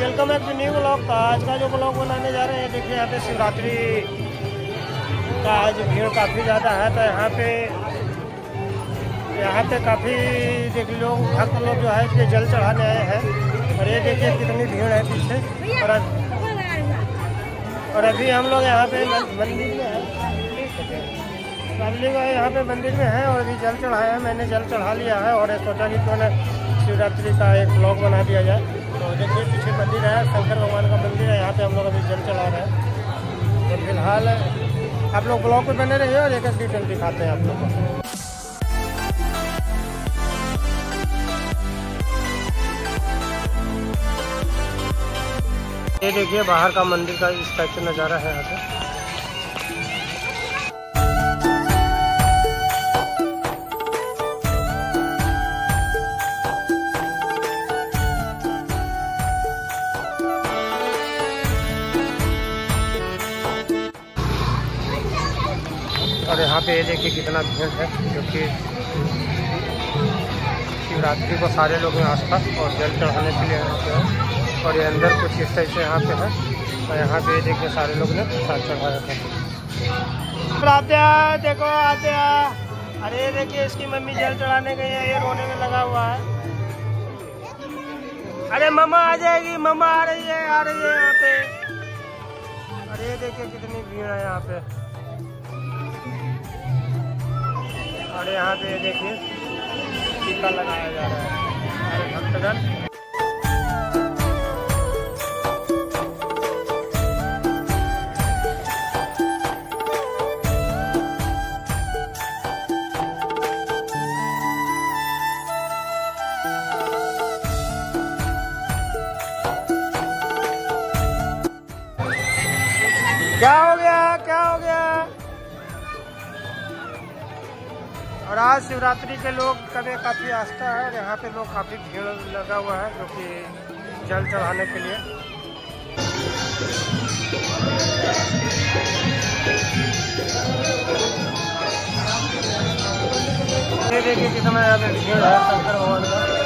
Welcome back to new blog का। आज का जो ब्लॉग बनाने जा रहे हैं देखिए यहाँ पे शिवरात्रि का आज भीड़ काफ़ी ज़्यादा है तो यहाँ पे यहाँ पे काफ़ी देख लोग भक्त लोग जो है कि जल चढ़ाने आए हैं। और ये देखिए कितनी भीड़ है पीछे। और और अभी हम लोग यहाँ पे मंदिर में हैं। पब्लिक यहाँ पे मंदिर में है और अभी जल चढ़ाया है मैंने जल चढ़ा लिया है और सोचा कि क्यों ना शिवरात्रि का एक ब्लॉग बना दिया जाए देखिए पीछे मंदिर है, शंकर भगवान का मंदिर है, यहाँ पे हम लोग अभी जल चढ़ा रहे हैं। तो फ़िलहाल, आप लोग ब्लॉग में बने रहिए और एक एक डिटेल दिखाते हैं आप लोग को। ये देखिए बाहर का मंदिर का स्टैचू नज़ारा है यहाँ पे। और यहाँ पे ये देखिए कितना भीड़ है क्योंकि शिवरात्रि को सारे लोग हैं आसपास और जल चढ़ाने के लिए यहाँ पे है। और ये अंदर कुछ इस टाइप से यहाँ पे है, और यहाँ पे ये देखिए सारे लोग ने प्रसाद चढ़ाया था। आत्या देखो आत्या अरे देखिए, इसकी मम्मी जल चढ़ाने गई है, ये रोने में लगा हुआ है। अरे मम्मा आ जाएगी, मम्मा आ रही है, आ रही है यहाँ पे। अरे देखिए कितनी भीड़ है यहाँ पे। और यहाँ पे देखिए टीका लगाया जा रहा है। अरे भक्तगण। क्या और आज शिवरात्रि के लोग कभी काफ़ी आस्था है और यहाँ पे लोग काफ़ी भीड़ लगा हुआ है जो कि जल चढ़ाने के लिए। देखिए कितना यहाँ पे भीड़ है शंकर भगवान का।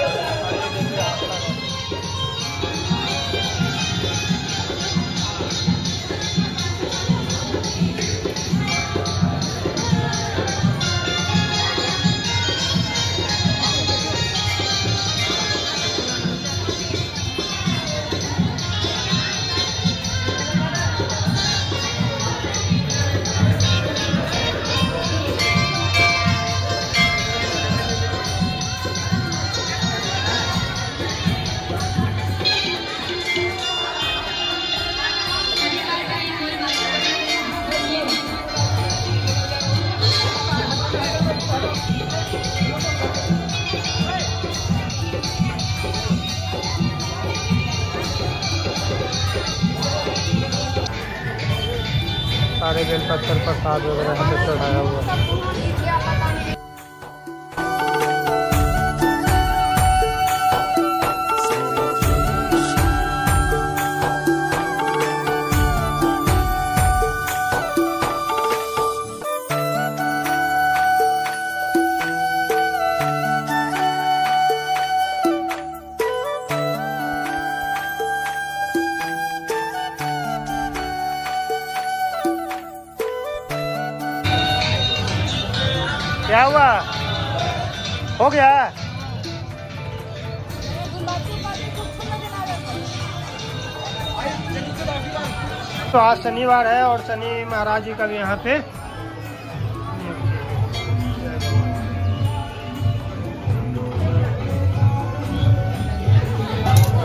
सारे बेलपत्थर प्रसाद वगैरह पे चढ़ाया हुआ। है क्या हुआ? हो गया? तो आज शनिवार है और शनि महाराज जी का भी यहाँ पे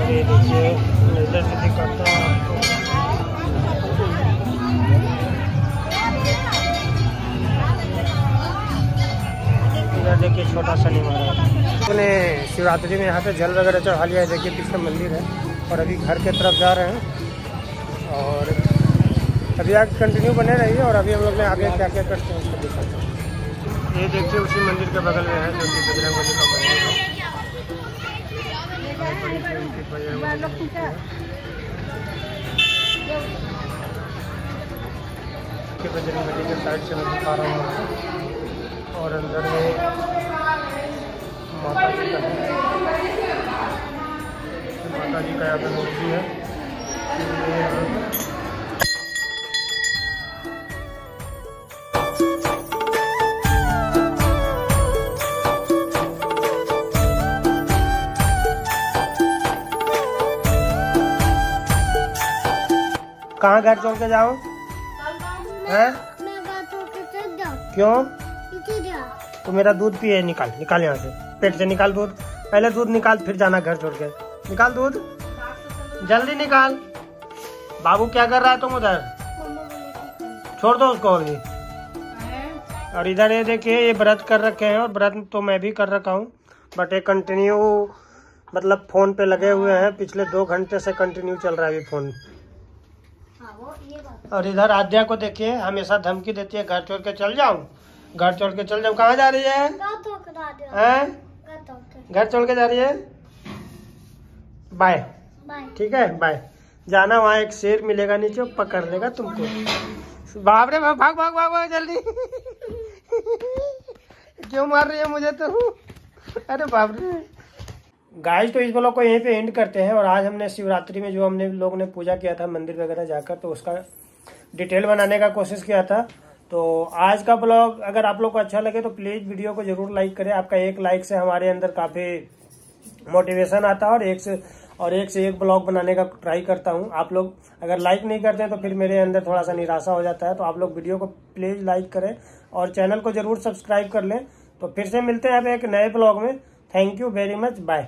ये देखिए, नज़र से दिखाता छोटा शनि महाराज अपने शिवरात्रि में यहाँ पे जल वगैरह चढ़ा लिया है, देखिए पीछे मंदिर है और अभी घर के तरफ़ जा रहे हैं और अभी आगे कंटिन्यू बने रहिए और अभी हम लोग ने आगे क्या क्या करते हैं उसको दिखाते हैं। ये देखिए उसी मंदिर के बगल में है जो कि बजरंग बली का मंदिर है। बजरंग बली की साइड से मैं दिखा रहा हूँ। और अंदर में माता जी का माता जी का यहाँ पे मूर्ति है। कहाँ घर छोड़ के जाऊँ? हैं? क्यों? तो मेरा दूध पिए, निकाल निकाल यहाँ से। पेट से निकाल दूध। पहले दूध निकाल, फिर जाना घर छोड़ के। निकाल दूध। जल्दी निकाल। बाबू क्या कर रहा है तुम उधर? छोड़ दो उसको अभी और इधर ये देखिए, ये व्रत कर रखे हैं और व्रत तो मैं भी कर रखा हूँ बट ये कंटिन्यू मतलब फ़ोन पे लगे हुए हैं। पिछले दो घंटे से कंटिन्यू चल रहा है अभी फ़ोन और इधर आद्या को देखिए, हमेशा धमकी देती है, घर छोड़ के चल जाऊँ। घर छोड़ के चल जाऊँ कहाँ जा रही है? हैं? घर छोड़ के। जा रही है? बाय। ठीक है बाय। जाना वहाँ एक शेर मिलेगा नीचे पकड़ लेगा तुमको। बाप रे भाग भाग भाग भाग जल्दी। क्यों मार रही है मुझे तो? अरे बाप रे। गाइस तो इस ब्लॉग को यहीं पे एंड करते हैं और आज हमने शिवरात्रि में जो हमने लोग ने पूजा किया था मंदिर वगैरह जाकर तो उसका डिटेल बनाने का कोशिश किया था। तो आज का ब्लॉग अगर आप लोग को अच्छा लगे तो प्लीज़ वीडियो को ज़रूर लाइक करें। आपका एक लाइक से हमारे अंदर काफ़ी मोटिवेशन आता है और एक से और एक से एक ब्लॉग बनाने का ट्राई करता हूँ। आप लोग अगर लाइक नहीं करते हैं तो फिर मेरे अंदर थोड़ा सा निराशा हो जाता है। तो आप लोग वीडियो को प्लीज़ लाइक करें और चैनल को ज़रूर सब्सक्राइब कर लें। तो फिर से मिलते हैं आप एक नए ब्लॉग में। Thank you very much. Bye.